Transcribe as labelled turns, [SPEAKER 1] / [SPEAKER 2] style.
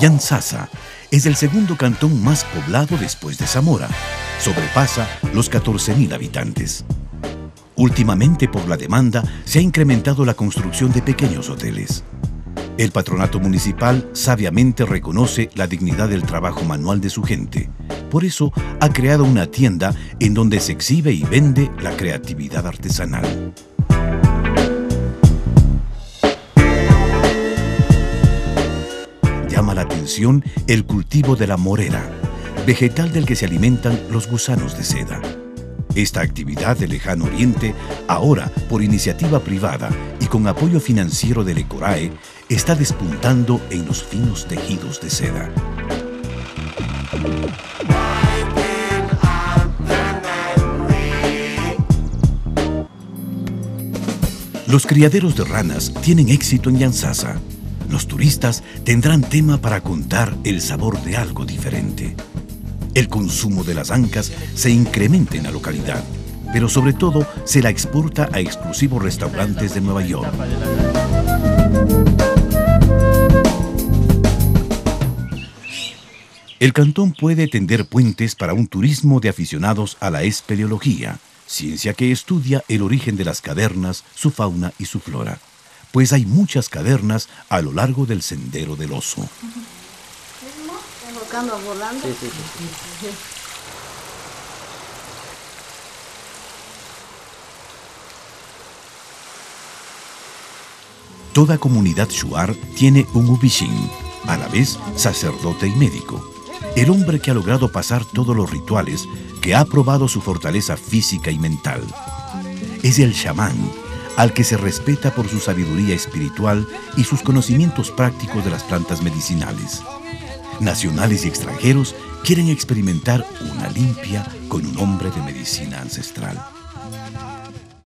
[SPEAKER 1] Yansasa es el segundo cantón más poblado después de Zamora. Sobrepasa los 14.000 habitantes. Últimamente, por la demanda, se ha incrementado la construcción de pequeños hoteles. El patronato municipal sabiamente reconoce la dignidad del trabajo manual de su gente. Por eso ha creado una tienda en donde se exhibe y vende la creatividad artesanal. La atención el cultivo de la morera, vegetal del que se alimentan los gusanos de seda. Esta actividad del lejano oriente, ahora por iniciativa privada y con apoyo financiero del ECORAE, está despuntando en los finos tejidos de seda. Los criaderos de ranas tienen éxito en Yansasa. Los turistas tendrán tema para contar el sabor de algo diferente. El consumo de las ancas se incrementa en la localidad, pero sobre todo se la exporta a exclusivos restaurantes de Nueva York. El cantón puede tender puentes para un turismo de aficionados a la espeleología, ciencia que estudia el origen de las cavernas, su fauna y su flora, pues hay muchas cavernas a lo largo del sendero del oso. Toda comunidad shuar tiene un ubishin, a la vez sacerdote y médico. El hombre que ha logrado pasar todos los rituales, que ha probado su fortaleza física y mental. Es el chamán, al que se respeta por su sabiduría espiritual y sus conocimientos prácticos de las plantas medicinales nacionales y extranjeros quieren experimentar una limpia con un hombre de medicina ancestral.